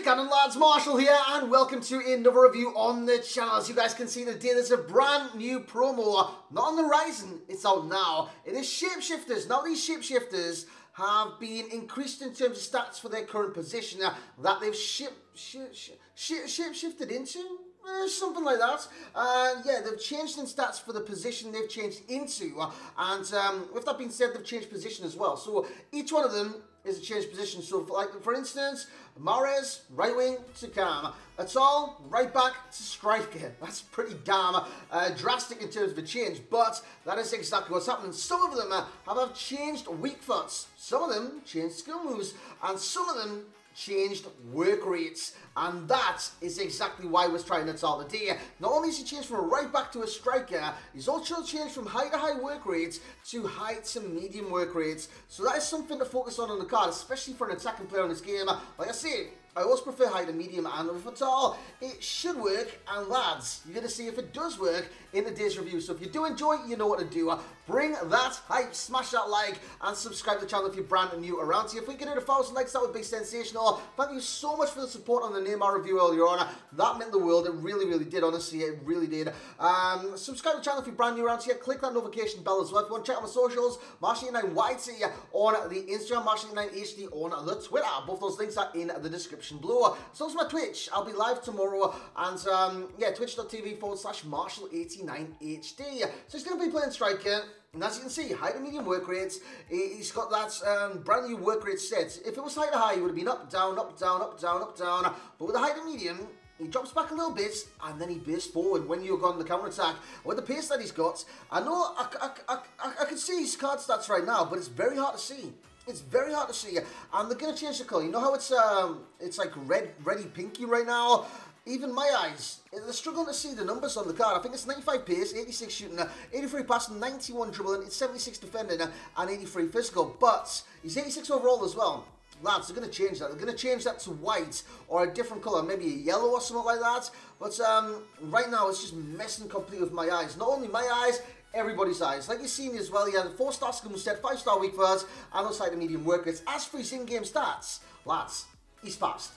Sick Cannon lads, Marshall here, and welcome to another review on the channel. As you guys can see today, there's a brand new promo, not on the horizon, it's out now. It is Shapeshifters. Now these Shapeshifters have been increased in terms of stats for their current position uh, that they've ship, ship, ship, ship, shifted into. Uh, something like that. Uh, yeah, they've changed in stats for the position they've changed into. And um, with that being said, they've changed position as well. So each one of them is a changed position. So, for, like for instance, Mahrez, right wing to Cam. That's all right back to striker. That's pretty damn uh, drastic in terms of a change, but that is exactly what's happening. Some of them uh, have changed weak foots, some of them changed skill moves, and some of them changed work rates. And that is exactly why we're trying it all today. Not only has he changed from a right back to a striker, he's also changed from high to high work rates to high to medium work rates. So that is something to focus on on the card, especially for an attacking player in this game. Like I say, I always prefer high to medium and if at all, it should work. And lads, you're going to see if it does work in today's review. So if you do enjoy it, you know what to do. Bring that hype, smash that like, and subscribe to the channel if you're brand new around here. If we get hit a thousand likes, that would be sensational. Thank you so much for the support on the Neymar review earlier on. That meant the world. It really, really did, honestly. It really did. Um, subscribe to the channel if you're brand new around here. Click that notification bell as well. If you want to check out my socials, Marshall89YT on the Instagram, Marshall89HD on the Twitter. Both those links are in the description below. So also my Twitch. I'll be live tomorrow. And um, yeah, twitch.tv forward slash Marshall89HD. So he's going to be playing striker. And as you can see, high to medium work rates, he's got that um, brand new work rate set. If it was high to high, he would have been up, down, up, down, up, down, up, down. But with the high to medium, he drops back a little bit and then he bursts forward when you're on the counter attack. With the pace that he's got, I know I, I, I, I, I can see his card stats right now, but it's very hard to see. It's very hard to see, and they're gonna change the color. You know how it's um, it's like red, reddy, pinky right now. Even my eyes, they're struggling to see the numbers on the card. I think it's 95 pace, 86 shooting, 83 passing, 91 dribbling, it's 76 defending, and 83 physical. But he's 86 overall as well. Lads, they're going to change that. They're going to change that to white or a different colour, maybe a yellow or something like that. But um, right now, it's just messing completely with my eyes. Not only my eyes, everybody's eyes. Like you've seen as well, he had a 4-star skill set, 5-star weak first, and like the medium workers. As for his in-game stats, lads, he's fast.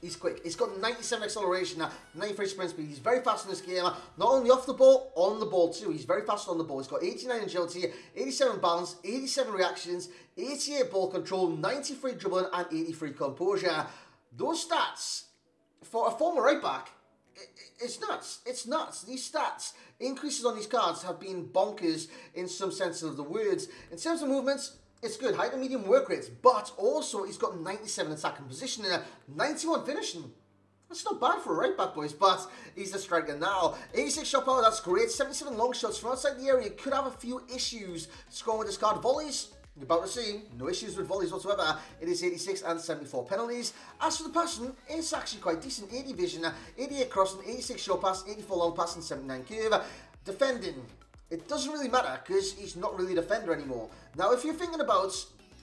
He's quick. He's got 97 acceleration, now, 93 sprint speed. He's very fast in this game. Not only off the ball, on the ball too. He's very fast on the ball. He's got 89 agility, 87 balance, 87 reactions, 88 ball control, 93 dribbling, and 83 composure. Those stats, for a former right back, it's nuts. It's nuts. These stats, increases on these cards have been bonkers in some sense of the words. In terms of movements, it's good, high to medium work rates, but also he's got 97 attacking position and a 91 finishing. That's not bad for a right back, boys, but he's a striker now. 86 shot power, that's great. 77 long shots from outside the area. Could have a few issues scoring with this card. Volleys, you're about to see, no issues with volleys whatsoever. It is 86 and 74 penalties. As for the passing, it's actually quite decent. 80 vision, 88 crossing, 86 short pass, 84 long pass, and 79 curve. Defending, it doesn't really matter because he's not really a defender anymore. Now, if you're thinking about,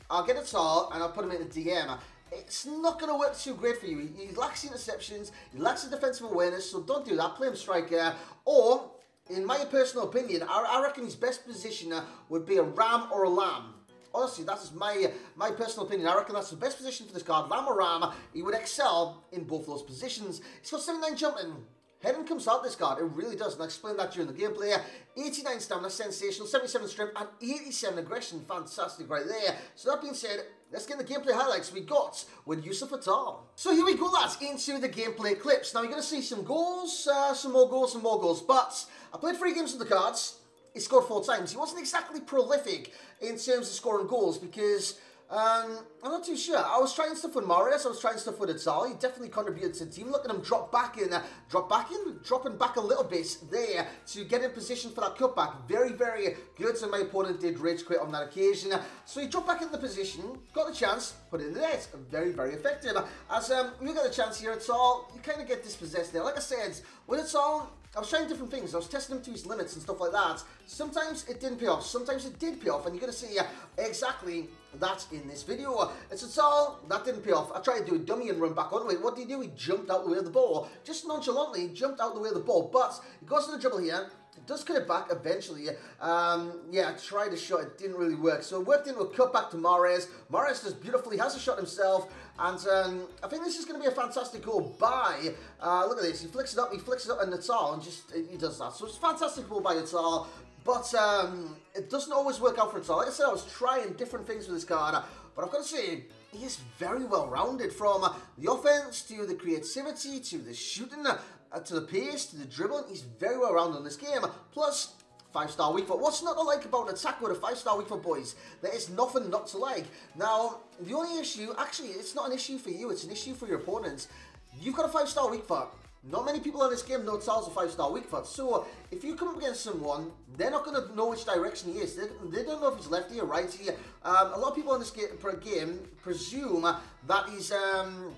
I'll get Atal and I'll put him in the DM, it's not going to work too great for you. He, he lacks interceptions, he lacks the defensive awareness, so don't do that. Play him striker. Or, in my personal opinion, I, I reckon his best position uh, would be a ram or a lamb. Honestly, that's my my personal opinion. I reckon that's the best position for this card. Ram or Ram, he would excel in both those positions. He's got 79 jumping, Heaven comes out this card, it really does, and I explained that during the gameplay. 89 stamina, sensational, 77 strength, and 87 aggression, fantastic right there. So that being said, let's get the gameplay highlights we got with Yusuf Atal. So here we go lads, into the gameplay clips. Now you're going to see some goals, uh, some more goals, some more goals, but I played three games with the cards. He scored four times. He wasn't exactly prolific in terms of scoring goals because um, I'm not too sure. I was trying stuff with Mahrez. I was trying stuff with Atal. He definitely contributed to the team. Look at him drop back in, uh, drop back in, dropping back a little bit there to get in position for that cutback. Very, very good. So my opponent did rage quit on that occasion. So he dropped back in the position, got the chance, put it in the net. Very, very effective. As um, we got a chance here, Atal, you kind of get dispossessed there. Like I said, with Atal, I was trying different things. I was testing him to his limits and stuff like that. Sometimes it didn't pay off. Sometimes it did pay off. And you're going to see uh, exactly that in this video. It's, it's all, that didn't pay off. I tried to do a dummy and run back on it. What did he do? He jumped out the way of the ball. Just nonchalantly he jumped out the way of the ball. But he goes to the dribble here. It does cut it back eventually. Um, yeah, I tried a shot. It didn't really work. So it worked into a cut back to Mares. Mahrez does beautifully. Has a shot himself. And um, I think this is going to be a fantastic goal by, uh, look at this, he flicks it up, he flicks it up in Atal and just, he does that. So it's a fantastic goal by Atal. But um, it doesn't always work out for Atal. Like I said, I was trying different things with this card. But I've got to say, he is very well rounded from the offense to the creativity to the shooting uh, to the pace to the dribbling. He's very well rounded in this game. Plus, five star weak foot. What's not to like about an attack with a five star weak foot, boys? There is nothing not to like. Now, the only issue, actually, it's not an issue for you, it's an issue for your opponents. You've got a five star weak foot. Not many people in this game know Charles a 5-star weak foot. So, if you come up against someone, they're not going to know which direction he is. They, they don't know if he's lefty or righty. Um, a lot of people in this game, presume that he's... Um,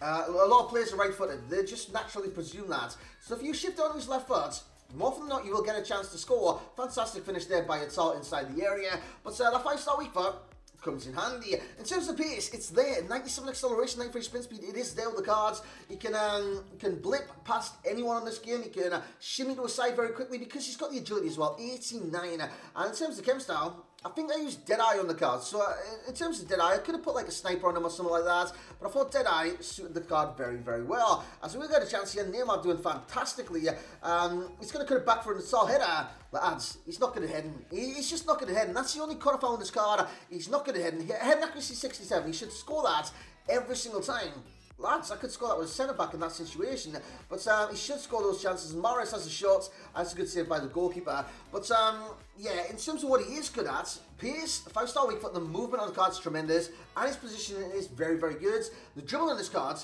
uh, a lot of players are right-footed. They just naturally presume that. So if you shift on his left foot, more often than not, you will get a chance to score. Fantastic finish there by Atal inside the area. But uh, the 5-star weak foot, comes in handy. In terms of pace, it's there. 97 acceleration, 93 sprint speed. It is there with the cards. You can um, can blip past anyone on this game. You can uh, shimmy to a side very quickly because he's got the agility as well. 89. And in terms of chem style, I think I used Deadeye on the card. So uh, in terms of Deadeye, I could have put like a sniper on him or something like that. But I thought Deadeye suited the card very, very well. As we got a chance here, Neymar doing fantastically. Um, he's going to cut it back for an assault header. Lads, he's not going to head in. He's just not going to head in. That's the only card I found on this card. He's not going to head in. Head accuracy 67. He should score that every single time lads, I could score that with a centre back in that situation. But um, he should score those chances. Mahrez has a shot. That's a good save by the goalkeeper. But um, yeah, in terms of what he is good at, pace, five star weak foot, the movement on the card is tremendous, and his positioning is very, very good. The dribble on this card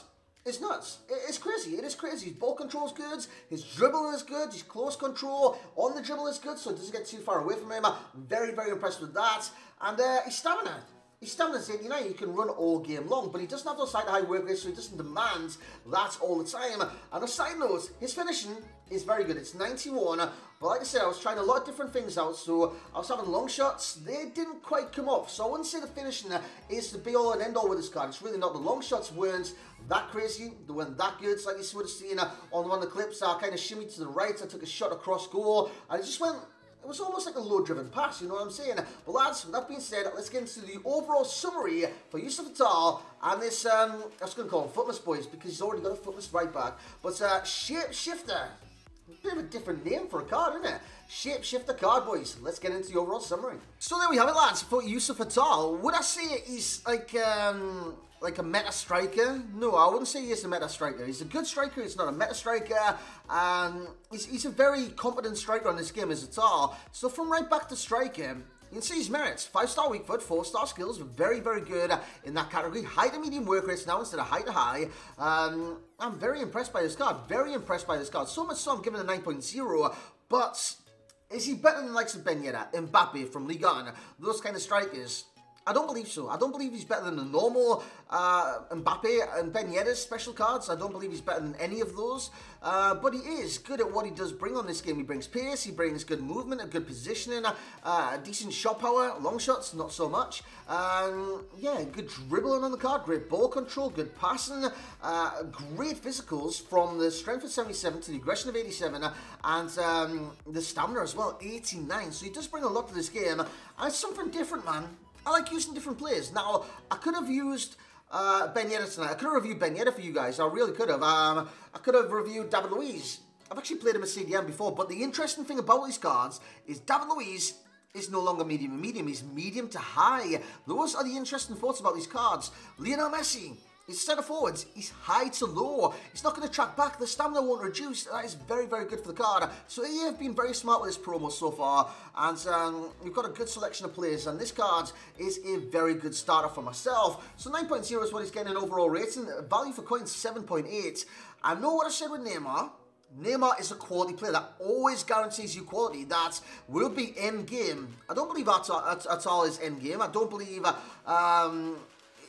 it's nuts. It's crazy. It is crazy. His ball control is good. His dribble is good. His close control on the dribble is good, so it doesn't get too far away from him. I'm very, very impressed with that. And uh, his stamina. He's you know, he can run all game long, but he doesn't have those side high work rates, so he doesn't demand that all the time. And a side note, his finishing is very good. It's 91, but like I said, I was trying a lot of different things out, so I was having long shots. They didn't quite come off, so I wouldn't say the finishing is the be all and end all with this card. It's really not. The long shots weren't that crazy. They weren't that good. It's like you would have seen on one of the clips. I kind of shimmied to the right. I took a shot across goal, and it just went it was almost like a low-driven pass, you know what I'm saying? But lads, with that being said, let's get into the overall summary for Yusuf Atal and this, um, I was going to call him Footless Boys because he's already got a Footless right back. But uh, Shapeshifter, bit of a different name for a card, isn't it? Shapeshifter card, boys. Let's get into the overall summary. So there we have it, lads, for Yusuf Atal. Would I say he's like, um, like a meta striker. No, I wouldn't say he's a meta striker. He's a good striker. He's not a meta striker. And he's, he's a very competent striker on this game as it's all. So from right back to striker, you can see his merits. 5-star weak foot, 4-star skills, very, very good in that category. High to medium work rates now instead of high to high. Um, I'm very impressed by this card. Very impressed by this card. So much so I'm giving a 9.0. But is he better than the likes of Ben Yedder, Mbappe from Ligue 1, those kind of strikers? I don't believe so. I don't believe he's better than the normal uh, Mbappe and Ben Yedder's special cards. I don't believe he's better than any of those. Uh, but he is good at what he does bring on this game. He brings pace, he brings good movement, a good positioning, uh, decent shot power, long shots, not so much. Um, yeah, good dribbling on the card, great ball control, good passing, uh, great physicals from the strength of 77 to the aggression of 87, and um, the stamina as well, 89. So he does bring a lot to this game. And it's something different, man. I like using different players. Now, I could have used uh, Ben Yedder tonight. I could have reviewed Ben Yedder for you guys. I really could have. Um, I could have reviewed David Luiz. I've actually played him at CDM before, but the interesting thing about these cards is David Luiz is no longer medium medium. He's medium to high. Those are the interesting thoughts about these cards. Lionel Messi He's centre forwards. He's high to low. He's not going to track back. The stamina won't reduce. That is very, very good for the card. So he have been very smart with this promo so far. And um, we've got a good selection of players. And this card is a very good starter for myself. So 9.0 is what he's getting in overall rating. Value for coins 7.8. I know what I said with Neymar. Neymar is a quality player that always guarantees you quality that will be end game. I don't believe Atal is end game. I don't believe um,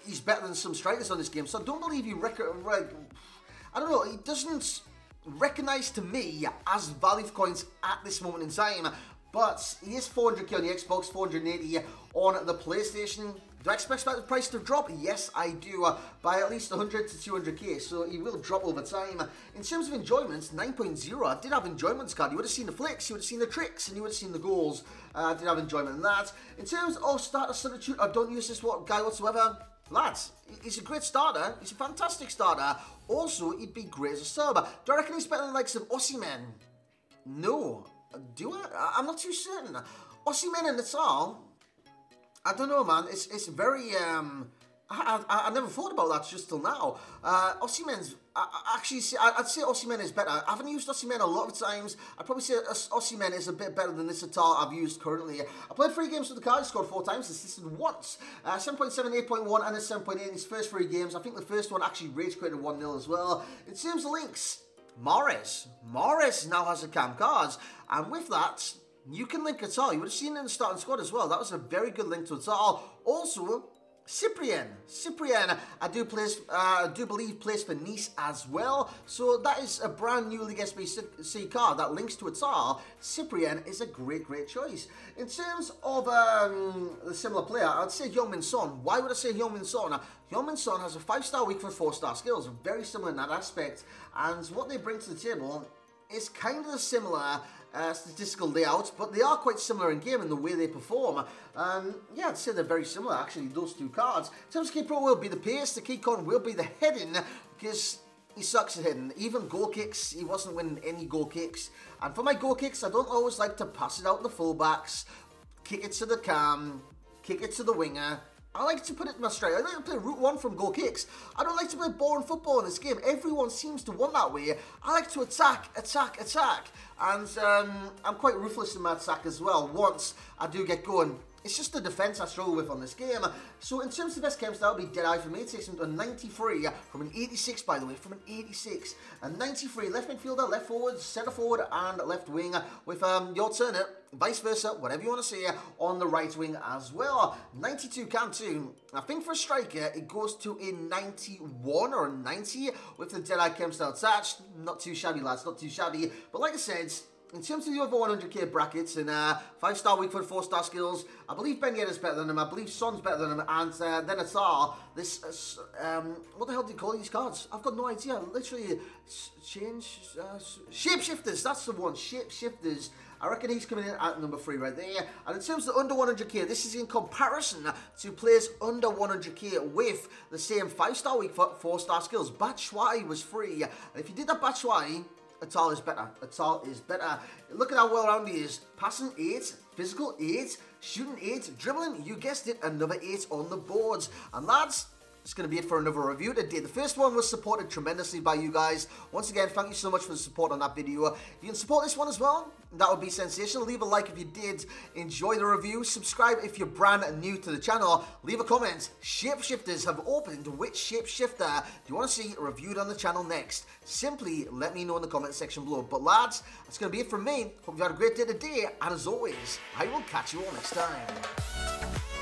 he's better than some strikers on this game. So I don't believe he rec- I don't know. He doesn't recognise to me as value for coins at this moment in time. But he is 400k on the Xbox, 480 on the PlayStation. Do I expect the price to drop? Yes, I do, uh, by at least 100 to 200k, so he will drop over time. In terms of enjoyments, 9.0, I did have enjoyments card. You would have seen the flicks, you would have seen the tricks, and you would have seen the goals. Uh, I did have enjoyment in that. In terms of starter substitute, I don't use this guy whatsoever. Lads, he's a great starter. He's a fantastic starter. Also, he'd be great as a server. Do I reckon he's better than the likes of Osimhen? No. Do I? I'm not too certain. Osimhen and Atal, I don't know, man. It's it's very um, I, I, I, never thought about that just till now. Uh, I, actually, I, would say Osimhen is better. I haven't used Osimhen a lot of times. I'd probably say Osimhen is a bit better than this Atal I've used currently. I played three games with the card, scored four times, assisted once. Uh, 7.7, 8.1 and a 7.8 in his first three games. I think the first one actually rage created 1-0 as well. In terms of links, Mahrez. Mahrez now has a cam cards. And with that, you can link Atal. You would have seen it in the starting squad as well. That was a very good link to Atal. Also, Cyprien, Cyprien, I do place, uh, do believe plays for Nice as well. So that is a brand new League SBC card that links to Atal. Cyprien is a great, great choice. In terms of um, a similar player, I'd say Heung-Min Son. Why would I say Heung-Min Son? Heung-Min Son has a five-star week for four-star skills, very similar in that aspect. And what they bring to the table is kind of similar uh, statistical layouts, but they are quite similar in game in the way they perform. Um, yeah, I'd say they're very similar, actually, those two cards. Key Pro will be the pace, the key con will be the heading, because he sucks at hitting. Even goal kicks, he wasn't winning any goal kicks. And for my goal kicks, I don't always like to pass it out the fullbacks, kick it to the cam, kick it to the winger, I like to put it in my straight. I like to play route one from goal kicks. I don't like to play boring football in this game. Everyone seems to want that way. I like to attack, attack, attack. And um, I'm quite ruthless in my attack as well. Once I do get going, it's just the defence I struggle with on this game. So in terms of best games, that would be Deadeye for me. It takes him to a 93 from an 86, by the way, from an 86. A 93 left midfielder, left forward, centre forward, and left wing with um, the alternate, vice versa, whatever you want to say, on the right wing as well. 92 can too. I think for a striker, it goes to a 91 or a 90 with the Deadeye style attached. Not too shabby, lads, not too shabby. But like I said, in terms of the other 100k brackets and uh, 5 star week for 4 star skills, I believe Ben Yedder's better than him, I believe Son's better than him, and uh, then it's all this, uh, um, what the hell do you call these cards? I've got no idea, literally, change, uh, shapeshifters, that's the one, shapeshifters. I reckon he's coming in at number 3 right there. And in terms of under 100k, this is in comparison to players under 100k with the same 5 star week for 4 star skills. Batshuayi was free, and if you did that Batshuayi, Atal is better. Atal is better. Look at how well rounded he is. Passing 8, physical 8, shooting 8, dribbling, you guessed it, another 8 on the boards. And lads, it's going to be it for another review today. The first one was supported tremendously by you guys. Once again, thank you so much for the support on that video. If you can support this one as well, that would be sensational. Leave a like if you did enjoy the review. Subscribe if you're brand new to the channel. Leave a comment. Shapeshifters have opened. Which shapeshifter do you want to see reviewed on the channel next? Simply let me know in the comment section below. But lads, that's going to be it from me. Hope you had a great day today. And as always, I will catch you all next time.